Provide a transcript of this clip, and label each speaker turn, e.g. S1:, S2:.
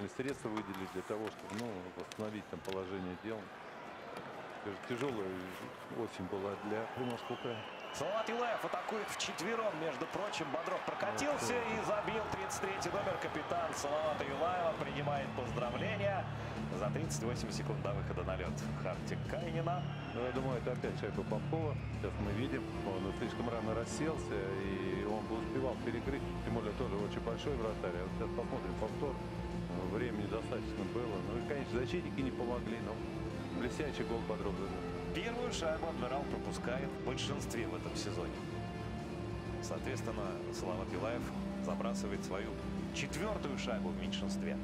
S1: дополнительные средства выделить для того, чтобы ну, восстановить там положение дел. Тяжелая осень была для Приморского края.
S2: Салават Юлаев атакует вчетвером, между прочим. Бодров прокатился и забил 33-й номер. Капитан Салавата Юлаева принимает поздравления за 38 секунд до выхода на лед Хартик Кайнина.
S1: Но я думаю, это опять шайба Попкова. Сейчас мы видим, он слишком рано расселся, и он бы успевал перекрыть. Тем более тоже очень большой вратарь. А сейчас посмотрим повтор. Защитники не помогли, но блестящий гол забил.
S2: Первую шайбу Адмирал пропускает в большинстве в этом сезоне. Соответственно, Салават Юлаев забрасывает свою четвертую шайбу в меньшинстве.